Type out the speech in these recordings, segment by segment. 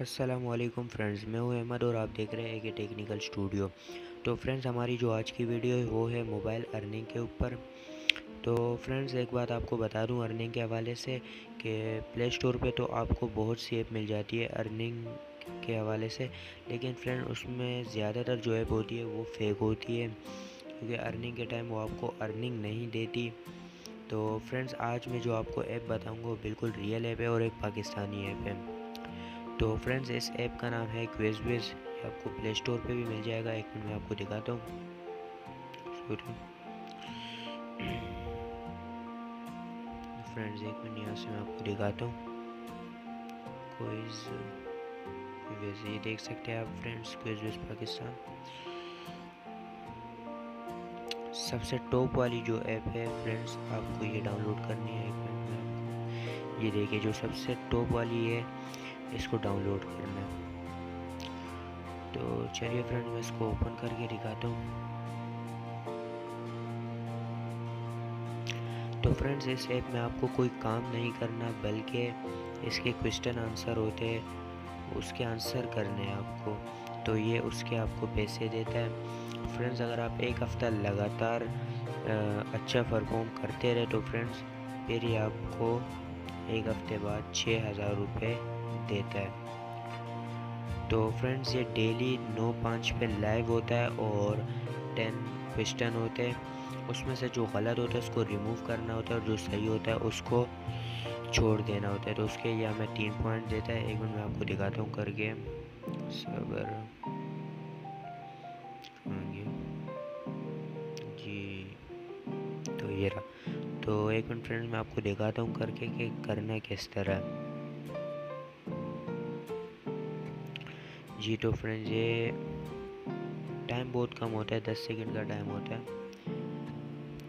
Aslam friends मैं हूँ अहमद और आप देख रहे हैं कि टेक्निकल स्टूडियो तो फ्रेंड्स हमारी जो आज की वीडियो है, वो है मोबाइल अर्निंग के ऊपर। तो फ्रेंड्स एक बात आपको बता दूँ अर्निंग के हवाले से कि प्ले स्टोर पे तो आपको बहुत सी ऐप मिल जाती है अर्निंग के हवाले से, लेकिन फ्रेंड उसमें ज़्यादातर जो ऐप होती है, वो फेक होती है, क्योंकि अर्निंग के टाइम वो आपको अर्निंग नहीं देती। तो फ्रेंड्स आज मैं जो आपको ऐप बताऊँगा, वो बिल्कुल रियल ऐप है और एक पाकिस्तानी ऐप है। तो फ्रेंड्स इस ऐप का नाम है क्वेज वेज आपको प्ले स्टोर पर भी मिल जाएगा। एक मिनट में आपको दिखाता हूँ। फ्रेंड्स एक मिनट यहाँ से मैं आपको दिखाता हूँ। क्विज वेज ये देख सकते हैं आप फ्रेंड्स क्विज वेज पाकिस्तान सबसे टॉप वाली जो ऐप है फ्रेंड्स आपको ये डाउनलोड करनी है। एक मिनट में ये देखिए, जो सबसे टॉप वाली है इसको डाउनलोड करना है। तो चलिए फ्रेंड मैं इसको ओपन करके दिखाता हूँ। तो फ्रेंड्स इस ऐप में आपको कोई काम नहीं करना, बल्कि इसके क्वेश्चन आंसर होते हैं। उसके आंसर करने हैं आपको। तो ये उसके आपको पैसे देता है। फ्रेंड्स अगर आप एक हफ़्ता लगातार अच्छा परफॉर्म करते रहे तो फ्रेंड्स फिर ये आपको एक हफ़्ते बाद छः हज़ार रुपये देता है। तो फ्रेंड्स ये डेली नौ पाँच पे लाइव होता है और टेन क्वेश्चन होते हैं। उसमें से जो गलत होता है, उसको रिमूव करना होता है और जो सही होता है, उसको छोड़ देना होता है। तो उसके लिए हमें तीन पॉइंट देता है। एक मिनट मैं आपको दिखाता हूँ करके। सबर जी। तो ये रहा। तो एक मिनट फ्रेंड्स मैं आपको दिखाता हूँ करके कि करना किस तरह जी तो फ्रेंड्स ये टाइम बहुत कम होता है, दस सेकंड का टाइम होता है।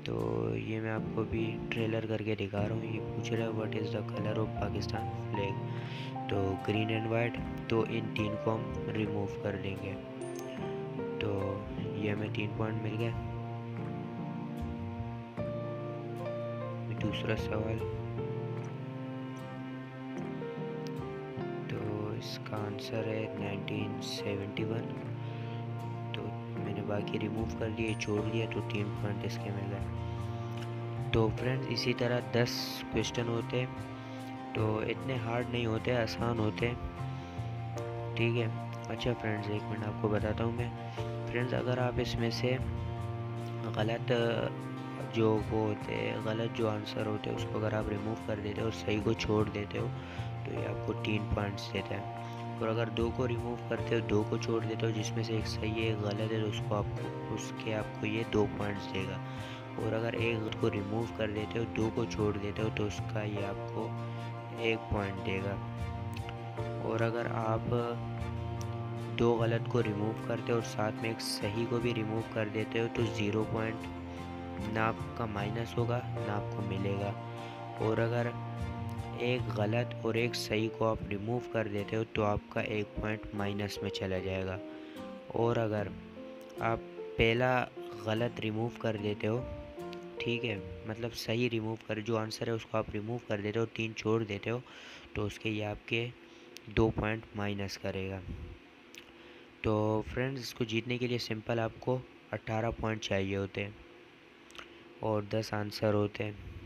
तो ये मैं आपको भी ट्रेलर करके दिखा रहा हूँ। ये पूछ रहा है what is the colour of Pakistan flag तो ग्रीन एंड वाइट तो इन तीन को हम रिमूव कर देंगे। तो ये हमें तीन पॉइंट मिल गए दूसरा सवाल इसका आंसर है 1971 तो मैंने बाकी रिमूव कर लिए, छोड़ दिया तो तीन पॉइंट इसके मिल गए। तो फ्रेंड्स इसी तरह दस क्वेश्चन होते तो इतने हार्ड नहीं होते, आसान होते ठीक है? अच्छा फ्रेंड्स एक मिनट आपको बताता हूँ मैं। फ्रेंड्स अगर आप इसमें से गलत, जो वो होते हैं, गलत जो आंसर होते हैं, उसको अगर आप रिमूव कर देते हो और सही को छोड़ देते हो तो ये आपको तीन पॉइंट्स देता है। और अगर दो को रिमूव करते हो, दो को छोड़ देते हो, जिसमें से एक सही है, एक गलत है तो उसको आपको, उसके आपको ये दो पॉइंट्स देगा। और अगर एक को रिमूव कर देते हो, दो को छोड़ देते हो तो उसका ये आपको एक पॉइंट देगा। और अगर आप दो गलत को रिमूव करते हो और साथ में एक सही को भी रिमूव कर देते हो तो ज़ीरो पॉइंट ना आपका माइनस होगा, ना आपको मिलेगा। और अगर एक गलत और एक सही को आप रिमूव कर देते हो तो आपका एक पॉइंट माइनस में चला जाएगा। और अगर आप पहला गलत रिमूव कर देते हो, ठीक है मतलब सही रिमूव कर, जो आंसर है उसको आप रिमूव कर देते हो, तीन छोड़ देते हो तो उसके ये आपके दो पॉइंट माइनस करेगा। तो फ्रेंड्स इसको जीतने के लिए सिंपल आपको अट्ठारह पॉइंट चाहिए होते हैं और दस आंसर होते हैं।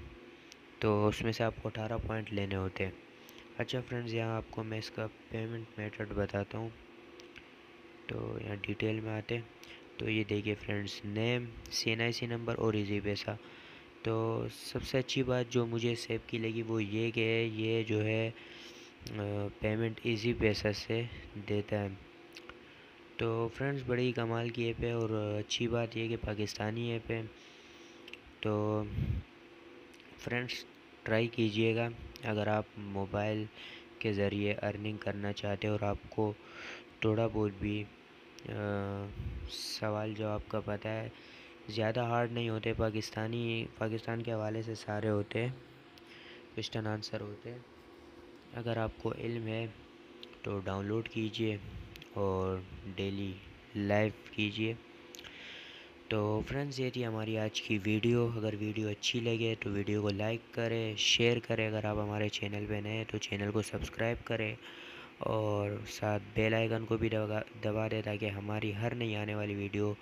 तो उसमें से आपको अठारह पॉइंट लेने होते हैं। अच्छा फ्रेंड्स, यहाँ आपको मैं इसका पेमेंट मेथड बताता हूँ। तो यहाँ डिटेल में आते तो ये देखिए फ्रेंड्स नेम सी नंबर और इजी पैसा। तो सबसे अच्छी बात जो मुझे सेव की लगी वो ये कि ये जो है पेमेंट इजी पैसा से देता है। तो फ्रेंड्स, बड़ी कमाल की ऐप है और अच्छी बात ये कि पाकिस्तानी ऐप है। तो फ्रेंड्स ट्राई कीजिएगा। अगर आप मोबाइल के ज़रिए अर्निंग करना चाहते हो और आपको थोड़ा बहुत भी आ, सवाल जवाब का पता है ज़्यादा हार्ड नहीं होते पाकिस्तानी पाकिस्तान के हवाले से सारे होते क्वेश्चन आंसर होते अगर आपको इल्म है तो डाउनलोड कीजिए और डेली लाइव कीजिए। तो फ्रेंड्स ये थी हमारी आज की वीडियो अगर वीडियो अच्छी लगे तो वीडियो को लाइक करें शेयर करें। अगर आप हमारे चैनल पे नए तो चैनल को सब्सक्राइब करें और साथ बेल आइकन को भी दबा दबा दें ताकि हमारी हर नई आने वाली वीडियो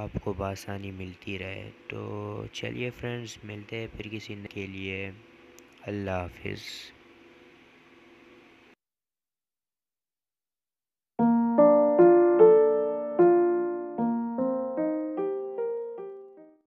आपको बसानी मिलती रहे। तो चलिए फ्रेंड्स मिलते हैं फिर किसी के लिए। अल्लाह हाफिज़।